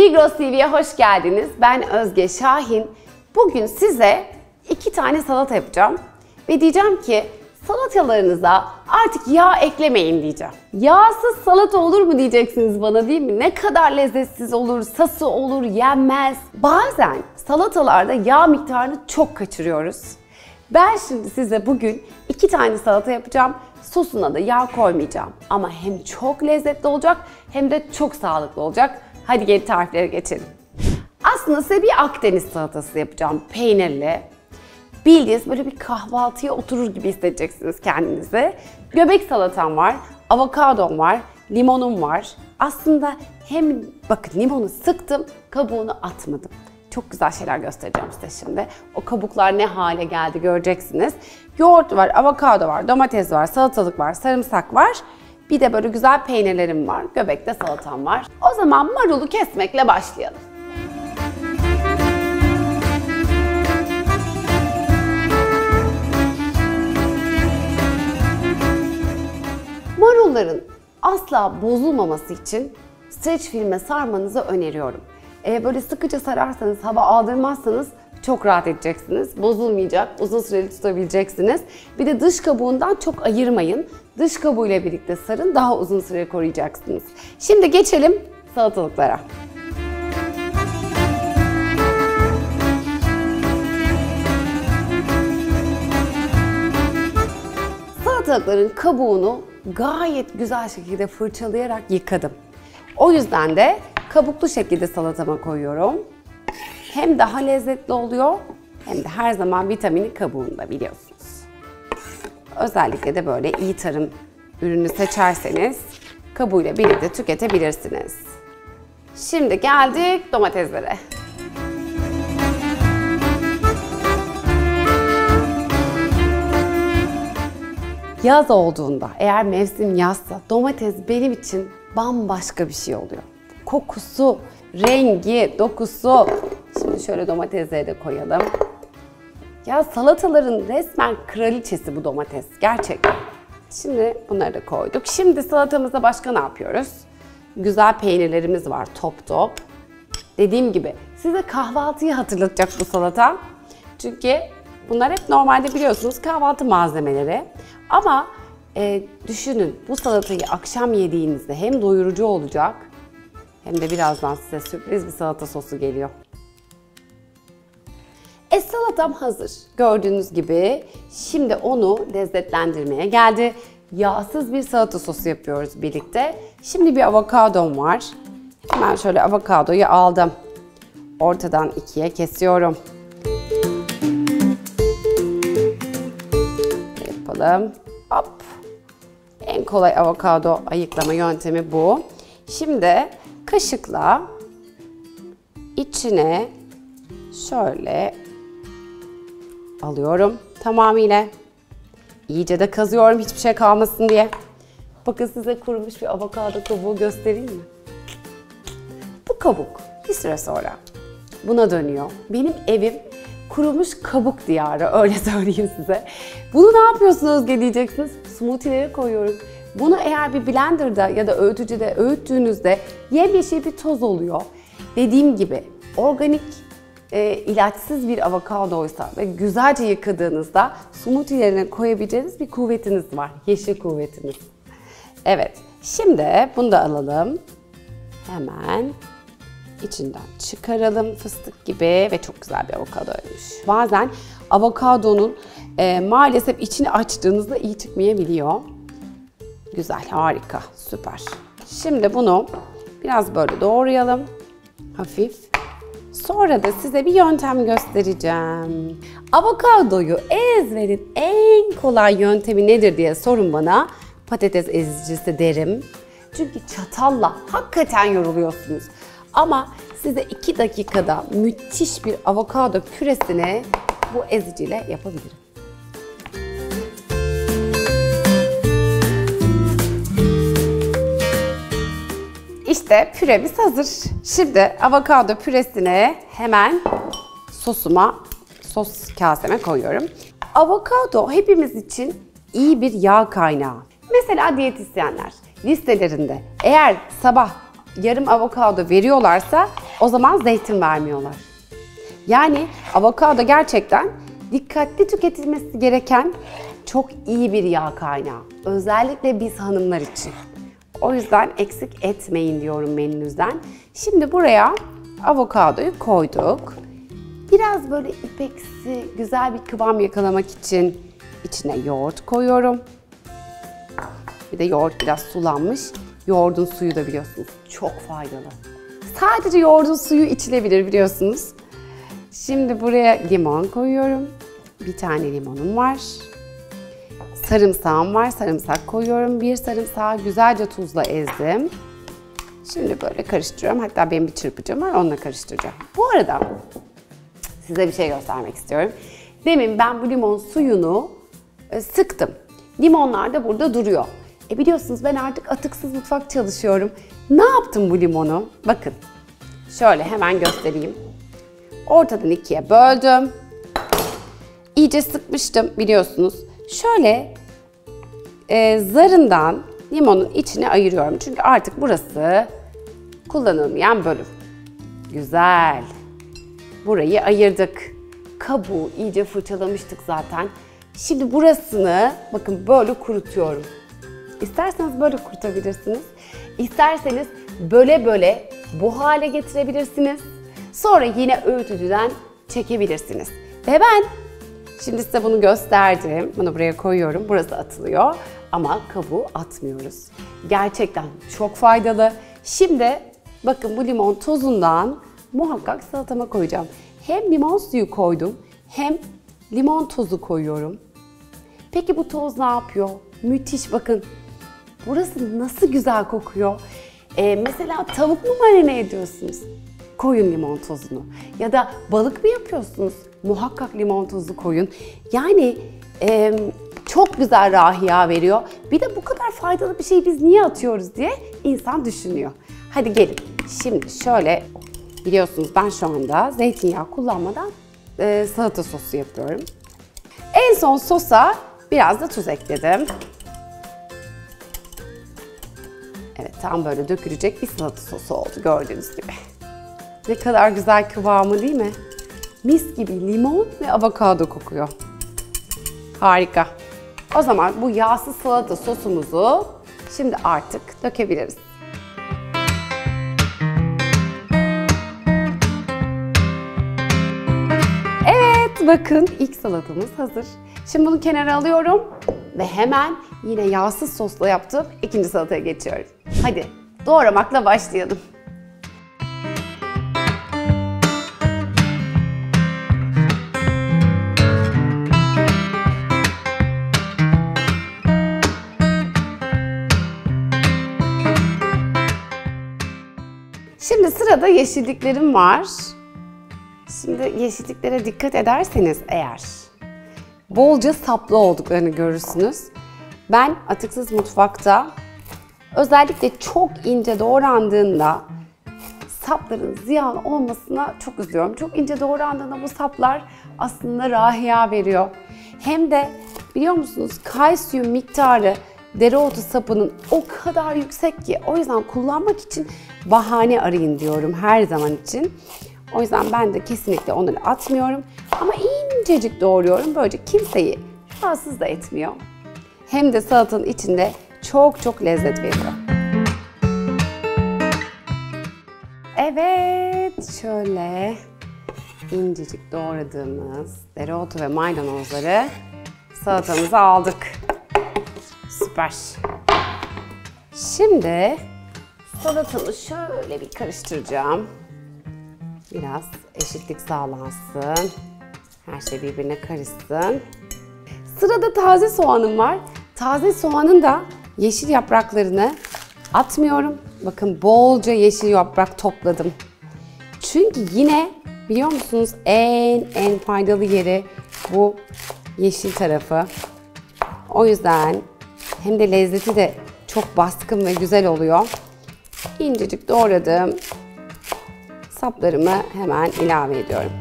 Migros TV'ye hoş geldiniz. Ben Özge Şahin. Bugün size iki tane salata yapacağım. Ve diyeceğim ki salatalarınıza artık yağ eklemeyin diyeceğim. Yağsız salata olur mu diyeceksiniz bana değil mi? Ne kadar lezzetsiz olur, sası olur, yenmez. Bazen salatalarda yağ miktarını çok kaçırıyoruz. Ben şimdi size bugün iki tane salata yapacağım. Sosuna da yağ koymayacağım. Ama hem çok lezzetli olacak hem de çok sağlıklı olacak. Hadi gelin tariflere geçelim. Aslında size bir Akdeniz salatası yapacağım peynirli. Bildiğiniz böyle bir kahvaltıya oturur gibi hissedeceksiniz kendinizi. Göbek salatam var, avokadom var, limonum var. Aslında hem bakın limonu sıktım, kabuğunu atmadım. Çok güzel şeyler göstereceğim size şimdi. O kabuklar ne hale geldi göreceksiniz. Yoğurt var, avokado var, domates var, salatalık var, sarımsak var. Bir de böyle güzel peynirlerim var. Göbekte salatam var. O zaman marulu kesmekle başlayalım. Marulların asla bozulmaması için streç filme sarmanızı öneriyorum. Ee, böyle sıkıca sararsanız, hava aldırmazsanız çok rahat edeceksiniz. Bozulmayacak, uzun süreli tutabileceksiniz. Bir de dış kabuğundan çok ayırmayın. Dış kabuğuyla birlikte sarın, daha uzun süre koruyacaksınız. Şimdi geçelim salatalıklara. Salatalıkların kabuğunu gayet güzel şekilde fırçalayarak yıkadım. O yüzden de kabuklu şekilde salatama koyuyorum. Hem daha lezzetli oluyor hem de her zaman vitamini kabuğunda biliyorsunuz. Özellikle de böyle iyi tarım ürünü seçerseniz kabuğuyla birlikte tüketebilirsiniz. Şimdi geldik domateslere. Yaz olduğunda, eğer mevsim yazsa domates benim için bambaşka bir şey oluyor. Kokusu, rengi, dokusu. Şimdi şöyle domatesleri de koyalım. Ya salataların resmen kraliçesi bu domates. Gerçekten. Şimdi bunları da koyduk. Şimdi salatamızda başka ne yapıyoruz? Güzel peynirlerimiz var top top. Dediğim gibi size kahvaltıyı hatırlatacak bu salata. Çünkü bunlar hep normalde biliyorsunuz kahvaltı malzemeleri. Ama e, düşünün bu salatayı akşam yediğinizde hem doyurucu olacak hem de birazdan size sürpriz bir salata sosu geliyor. E salatam hazır. Gördüğünüz gibi şimdi onu lezzetlendirmeye geldi. Yağsız bir salata sosu yapıyoruz birlikte. Şimdi bir avokadom var. Hemen şöyle avokadoyu aldım. Ortadan ikiye kesiyorum. Yapalım. Hop. En kolay avokado ayıklama yöntemi bu. Şimdi kaşıkla içine şöyle alıyorum tamamıyla. İyice de kazıyorum hiçbir şey kalmasın diye. Bakın size kurumuş bir avokado kabuğu göstereyim mi? Bu kabuk bir süre sonra buna dönüyor. Benim evim kurumuş kabuk diyarı öyle söyleyeyim size. Bunu ne yapıyorsunuz diyeceksiniz. Smoothie'lere koyuyorum. Bunu eğer bir blenderda ya da öğütücüde öğüttüğünüzde yemyeşil bir toz oluyor. Dediğim gibi organik e, ilaçsız bir avokadoysa ve güzelce yıkadığınızda smoothie'lerine koyabileceğiniz bir kuvvetiniz var. Yeşil kuvvetiniz. Evet. Şimdi bunu da alalım. Hemen içinden çıkaralım fıstık gibi ve çok güzel bir avokado olmuş. Bazen avokadonun e, maalesef içini açtığınızda iyi çıkmayabiliyor. Güzel, harika, süper. Şimdi bunu biraz böyle doğrayalım. Hafif. Sonra da size bir yöntem göstereceğim. Avokadoyu ezmenin en kolay yöntemi nedir diye sorun bana. Patates ezicisi derim. Çünkü çatalla hakikaten yoruluyorsunuz. Ama size 2 dakikada müthiş bir avokado püresini bu eziciyle yapabilirim. İşte püremiz hazır. Şimdi avokado püresini hemen sosuma, sos kaseme koyuyorum. Avokado hepimiz için iyi bir yağ kaynağı. Mesela diyetisyenler listelerinde eğer sabah yarım avokado veriyorlarsa O zaman zeytin vermiyorlar. Yani avokado gerçekten dikkatli tüketilmesi gereken çok iyi bir yağ kaynağı. Özellikle biz hanımlar için. O yüzden eksik etmeyin diyorum menünüzden. Şimdi buraya avokadoyu koyduk. Biraz böyle ipeksi, güzel bir kıvam yakalamak için içine yoğurt koyuyorum. Bir de yoğurt biraz sulanmış. Yoğurdun suyu da biliyorsunuz çok faydalı. Sadece yoğurdun suyu içilebilir biliyorsunuz. Şimdi buraya limon koyuyorum. Bir tane limonum var. Sarımsağım var. Sarımsak koyuyorum. Bir sarımsağı güzelce tuzla ezdim. Şimdi böyle karıştırıyorum. Hatta benim bir çırpıcım var. Onunla karıştıracağım. Bu arada size bir şey göstermek istiyorum. Demin ben bu limon suyunu e, sıktım. Limonlar da burada duruyor. E biliyorsunuz ben artık atıksız mutfak çalışıyorum. Ne yaptım bu limonu? Bakın. Şöyle hemen göstereyim. Ortadan ikiye böldüm. İyice sıkmıştım biliyorsunuz. Şöyle e, zarından limonun içine ayırıyorum. Çünkü artık burası kullanılmayan bölüm. Güzel. Burayı ayırdık. Kabuğu iyice fırçalamıştık zaten. Şimdi burasını bakın böyle kurutuyorum. İsterseniz böyle kurutabilirsiniz. İsterseniz böyle böyle bu hale getirebilirsiniz. Sonra yine öğütücüden çekebilirsiniz. Ve ben şimdi size bunu gösterdim. Bunu buraya koyuyorum. Burası atılıyor ama kabuğu atmıyoruz. Gerçekten çok faydalı. Şimdi bakın bu limon tozundan muhakkak salatama koyacağım. Hem limon suyu koydum hem limon tozu koyuyorum. Peki bu toz ne yapıyor? Müthiş bakın. Burası nasıl güzel kokuyor. Ee, mesela tavuk mu marine ediyorsunuz? Koyun limon tozunu. Ya da balık mı yapıyorsunuz? Muhakkak limon tozu koyun. Yani e, çok güzel rahiya veriyor. Bir de bu kadar faydalı bir şeyi biz niye atıyoruz diye insan düşünüyor. Hadi gelin. Şimdi şöyle biliyorsunuz ben şu anda zeytinyağı kullanmadan e, salata sosu yapıyorum. En son sosa biraz da tuz ekledim. Evet tam böyle dökülecek bir salata sosu oldu gördüğünüz gibi. Ne kadar güzel kıvamı değil mi? Mis gibi limon ve avokado kokuyor. Harika. O zaman bu yağsız salata sosumuzu şimdi artık dökebiliriz. Evet bakın ilk salatamız hazır. Şimdi bunu kenara alıyorum ve hemen yine yağsız sosla yaptığım ikinci salataya geçiyorum. Hadi doğramakla başlayalım. Şimdi sırada yeşilliklerim var. Şimdi yeşilliklere dikkat ederseniz eğer bolca saplı olduklarını görürsünüz. Ben atıksız mutfakta özellikle çok ince doğrandığında sapların ziyan olmasına çok üzüyorum. Çok ince doğrandığında bu saplar aslında rahiya veriyor. Hem de biliyor musunuz kalsiyum miktarı dereotu sapının o kadar yüksek ki o yüzden kullanmak için bahane arayın diyorum her zaman için. O yüzden ben de kesinlikle onları atmıyorum. Ama incecik doğruyorum. Böylece kimseyi rahatsız da etmiyor. Hem de salatanın içinde çok çok lezzet veriyor. Evet, şöyle incecik doğradığımız dereotu ve maydanozları salatamıza aldık. Süper. Şimdi salatamı şöyle bir karıştıracağım. Biraz eşitlik sağlansın. Her şey birbirine karışsın. Sırada taze soğanım var. Taze soğanın da yeşil yapraklarını atmıyorum. Bakın bolca yeşil yaprak topladım. Çünkü yine biliyor musunuz en en faydalı yeri bu yeşil tarafı. O yüzden hem de lezzeti de çok baskın ve güzel oluyor. İncecik doğradığım saplarımı hemen ilave ediyorum.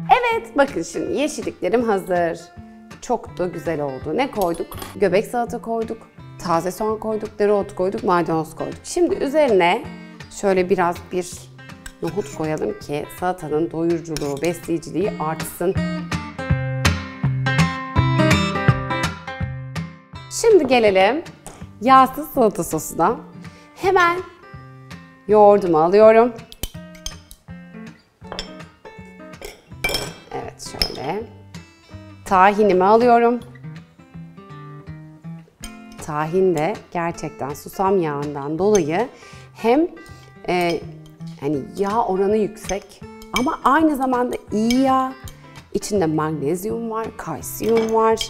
Evet bakın şimdi yeşilliklerim hazır. çok da güzel oldu. Ne koyduk? Göbek salata koyduk, taze soğan koyduk, dereotu koyduk, maydanoz koyduk. Şimdi üzerine şöyle biraz bir nohut koyalım ki salatanın doyuruculuğu, besleyiciliği artsın. Şimdi gelelim yağsız salata sosuna. Hemen yoğurdumu alıyorum. Evet şöyle. Tahinimi alıyorum. Tahin de gerçekten susam yağından dolayı hem e, hani yağ oranı yüksek ama aynı zamanda iyi yağ. İçinde magnezyum var, kalsiyum var.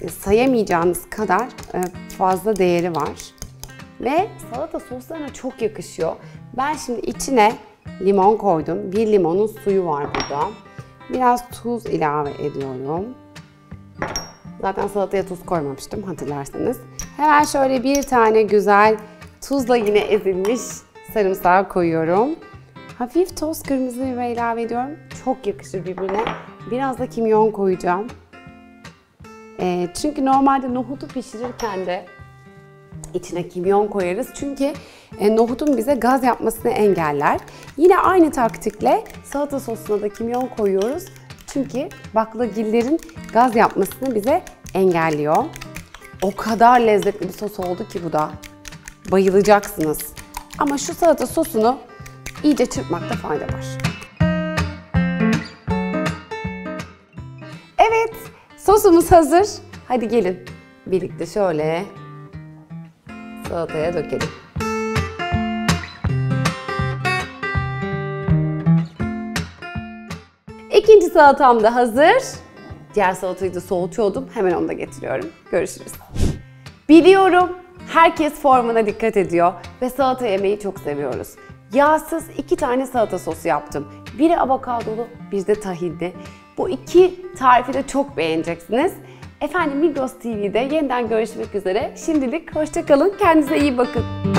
E, sayamayacağınız kadar e, fazla değeri var. Ve salata soslarına çok yakışıyor. Ben şimdi içine limon koydum. Bir limonun suyu var burada. Biraz tuz ilave ediyorum. Zaten salataya tuz koymamıştım hatırlarsanız. Hemen şöyle bir tane güzel tuzla yine ezilmiş sarımsağı koyuyorum. Hafif toz kırmızı biber ilave ediyorum. Çok yakışır birbirine. Biraz da kimyon koyacağım. E, çünkü normalde nohutu pişirirken de içine kimyon koyarız. Çünkü e, nohutun bize gaz yapmasını engeller. Yine aynı taktikle salata sosuna da kimyon koyuyoruz. Çünkü baklagillerin gaz yapmasını bize engelliyor. O kadar lezzetli bir sos oldu ki bu da. Bayılacaksınız. Ama şu salata sosunu iyice çırpmakta fayda var. Evet, sosumuz hazır. Hadi gelin birlikte şöyle salataya dökelim. İkinci salatam da hazır. Diğer salatayı da soğutuyordum. Hemen onu da getiriyorum. Görüşürüz. Biliyorum herkes formuna dikkat ediyor ve salata yemeyi çok seviyoruz. Yağsız iki tane salata sosu yaptım. Biri avokadolu, bir de tahinli. Bu iki tarifi de çok beğeneceksiniz. Efendim Migros TV'de yeniden görüşmek üzere. Şimdilik hoşçakalın, kendinize iyi bakın.